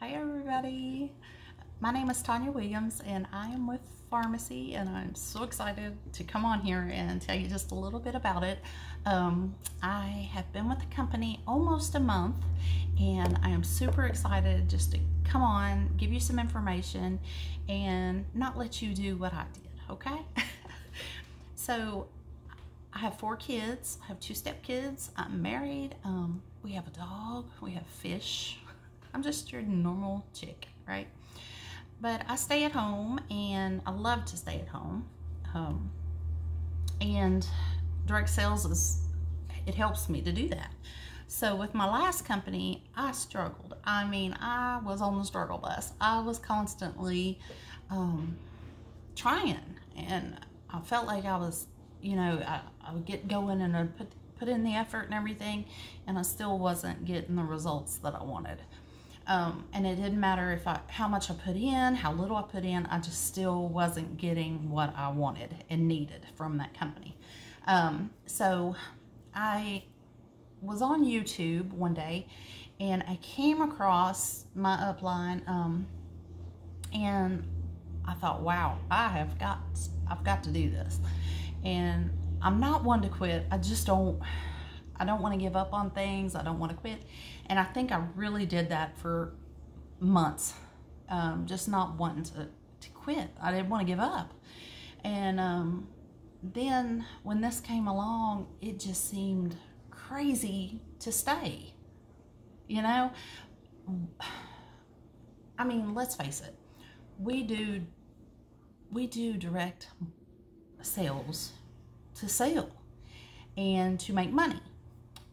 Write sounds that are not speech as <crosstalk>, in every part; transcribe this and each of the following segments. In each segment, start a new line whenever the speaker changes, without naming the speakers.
Hi everybody. My name is Tonya Williams and I am with Farmasi and I'm so excited to come on here and tell you just a little bit about it. Um, I have been with the company almost a month and I am super excited just to come on, give you some information and not let you do what I did, okay? <laughs> so I have four kids. I have two stepkids. I'm married. Um, we have a dog. We have fish. I'm just your normal chick, right? But I stay at home and I love to stay at home. Um, and direct sales is, it helps me to do that. So with my last company, I struggled. I mean, I was on the struggle bus. I was constantly um, trying and I felt like I was, you know, I, I would get going and I'd put, put in the effort and everything and I still wasn't getting the results that I wanted. Um, and it didn't matter if I how much I put in, how little I put in, I just still wasn't getting what I wanted and needed from that company. Um, so I was on YouTube one day and I came across my upline um, and I thought, wow, I have got, I've got to do this. And I'm not one to quit. I just don't, I don't want to give up on things. I don't want to quit. And I think I really did that for months, um, just not wanting to, to quit. I didn't want to give up. And um, then when this came along, it just seemed crazy to stay. You know, I mean, let's face it. We do we do direct sales to sell and to make money.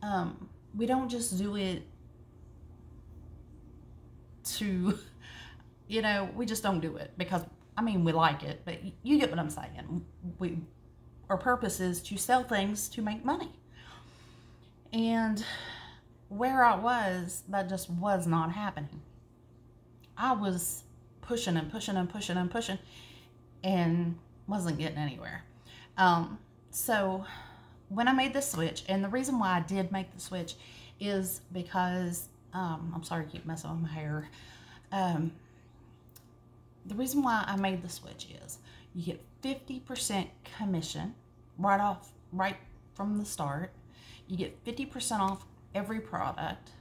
Um, we don't just do it to, <laughs> you know, we just don't do it because, I mean, we like it, but you get what I'm saying. We, our purpose is to sell things to make money. And where I was, that just was not happening. I was pushing and pushing and pushing and pushing and wasn't getting anywhere. Um, so when I made the switch, and the reason why I did make the switch is because, um, I'm sorry to keep messing with my hair. Um, the reason why I made the switch is you get 50% commission right off, right from the start. You get 50% off every product.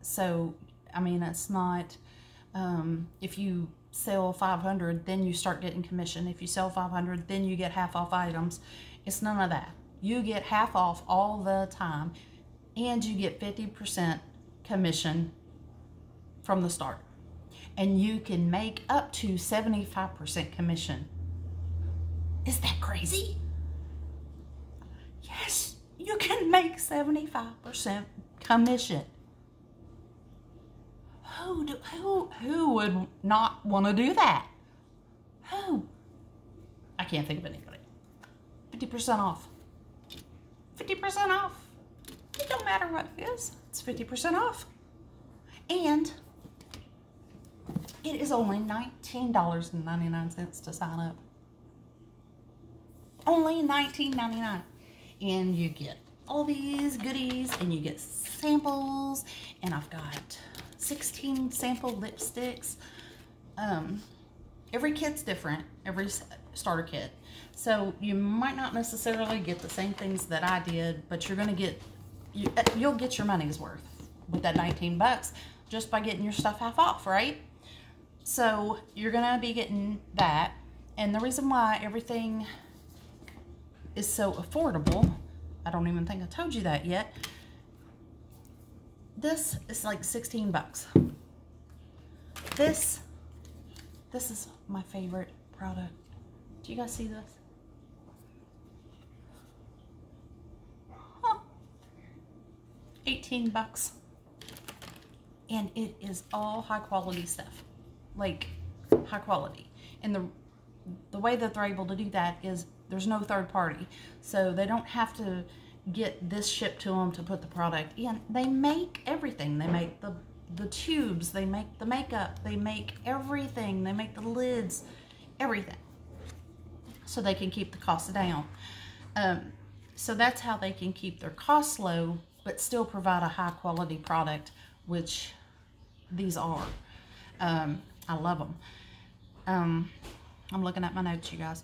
So, I mean, it's not, um, if you sell 500, then you start getting commission. If you sell 500, then you get half off items. It's none of that. You get half off all the time and you get 50% commission from the start. And you can make up to 75% commission. Is that crazy? Yes, you can make 75% commission. Who, do, who, who would not want to do that? Who? I can't think of anybody. 50% off. 50% off. It don't matter what it is. It's 50% off. And it is only $19.99 to sign up. Only $19.99. And you get all these goodies and you get samples. And I've got 16 sample lipsticks. Um, every kit's different. Every starter kit. So you might not necessarily get the same things that I did, but you're to get, you, eh, you'll get your money's worth with that 19 bucks just by getting your stuff half off, right? So you're to be getting that. And the reason why everything is so affordable, I don't even think I told you that yet. This is like 16 bucks. This, this is my favorite product. Do you guys see this? Huh. 18 bucks. And it is all high quality stuff. Like high quality. And the the way that they're able to do that is there's no third party. So they don't have to get this shipped to them to put the product in. They make everything. They make the the tubes, they make the makeup, they make everything. They make the lids, everything. So they can keep the costs down. Um, so that's how they can keep their costs low, but still provide a high quality product, which these are. Um, I love them. Um, I'm looking at my notes, you guys.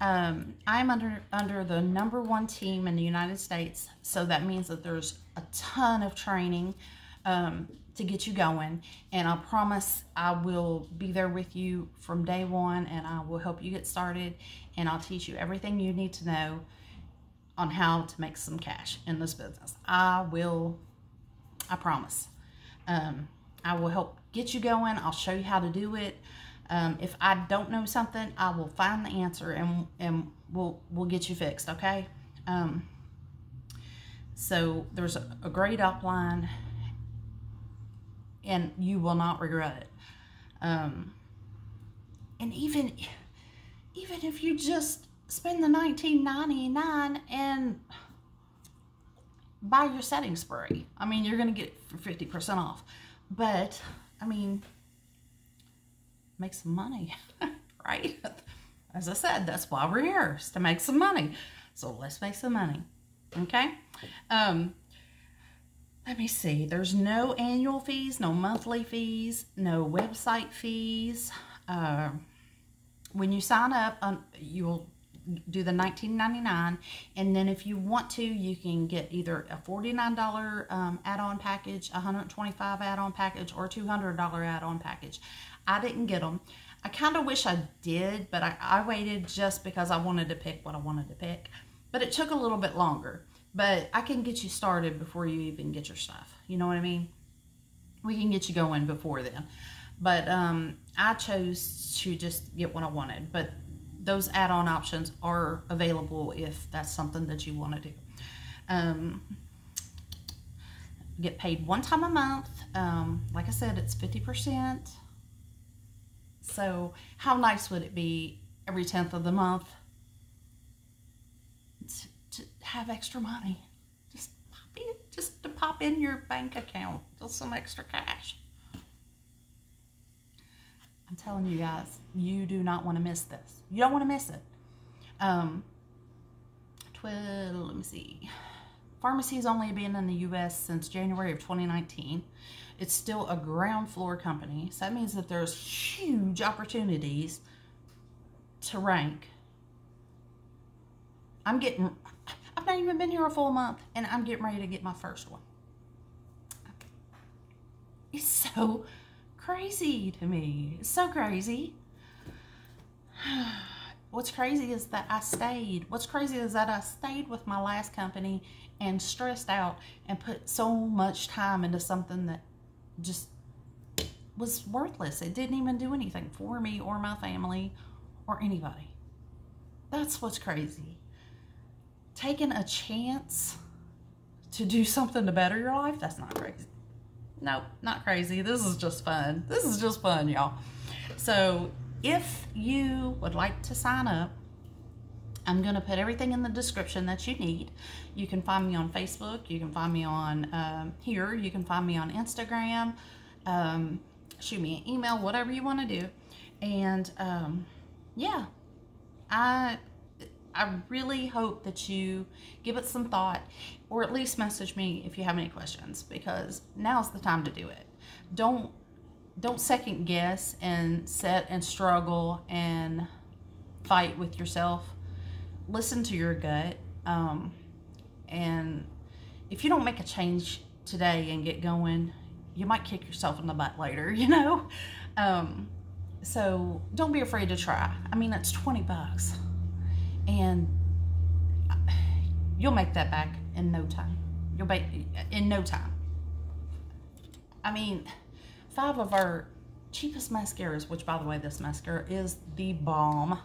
Um, I'm under under the number one team in the United States, so that means that there's a ton of training um, to get you going. And I promise I will be there with you from day one, and I will help you get started, and I'll teach you everything you need to know on how to make some cash in this business. I will, I promise. Um, I will help get you going. I'll show you how to do it. Um, if I don't know something, I will find the answer and and we'll we'll get you fixed. Okay. Um, so there's a, a great upline, and you will not regret it. Um, and even even if you just spend the 19.99 and buy your setting spray, I mean you're gonna get it for 50% off. But I mean make some money, <laughs> right? As I said, that's why we're here, is to make some money. So let's make some money, okay? Um, let me see. There's no annual fees, no monthly fees, no website fees. Uh, when you sign up, um, you'll do the $19.99 and then if you want to you can get either a $49 um, add-on package 125 add-on package or $200 add-on package I didn't get them. I kind of wish I did, but I, I waited just because I wanted to pick what I wanted to pick. But it took a little bit longer. But I can get you started before you even get your stuff. You know what I mean? We can get you going before then. But um, I chose to just get what I wanted. But those add-on options are available if that's something that you want to do. Um, get paid one time a month. Um, like I said, it's 50%. So how nice would it be every 10th of the month have extra money? Just pop in, just to pop in your bank account, just some extra cash. I'm telling you guys, you do not want to miss this. You don't want to miss it. Um, 12, let me see. Farmasi has only been in the U.S. since January of 2019. It's still a ground floor company. So that means that there's huge opportunities to rank. I'm getting, Even been here a full month and I'm getting ready to get my first one. It's so crazy to me. It's so crazy. <sighs> What's crazy is that I stayed. What's crazy is that I stayed with my last company and stressed out and put so much time into something that just was worthless. It didn't even do anything for me or my family or anybody. That's what's crazy. Taking a chance to do something to better your life, that's not crazy. Nope, not crazy. This is just fun. This is just fun, y'all. So if you would like to sign up, I'm going to put everything in the description that you need. You can find me on Facebook. You can find me on um, here. You can find me on Instagram. Um, shoot me an email, whatever you want to do. And um, yeah, I I really hope that you give it some thought or at least message me if you have any questions because now's the time to do it. Don't don't second guess and set and struggle and fight with yourself listen to your gut. Um, and if you don't make a change today and get going, you might kick yourself in the butt later, <laughs> you know? Um, so don't be afraid to try. I mean, it's 20 bucks. And uh, you'll make that back in no time. You'll make in no time. I mean, five of our cheapest mascaras, which by the way, this mascara is the bomb.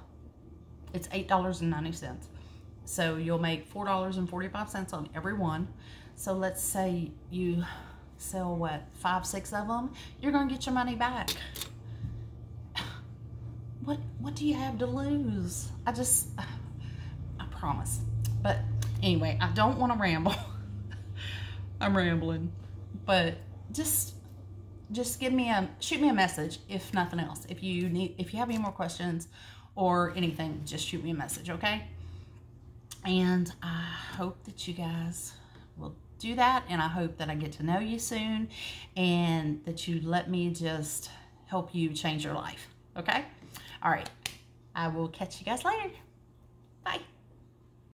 It's $8.90. So you'll make $4.45 on every one. So let's say you sell what, five, six of them, you're gonna get your money back. <sighs> What, what do you have to lose? I just, promise. But anyway, I don't want to ramble. <laughs> I'm rambling, but just, just give me a, shoot me a message if nothing else. If you need, if you have any more questions or anything, just shoot me a message, okay? And I hope that you guys will do that. And I hope that I get to know you soon and that you let me just help you change your life. Okay? All right. I will catch you guys later. Bye.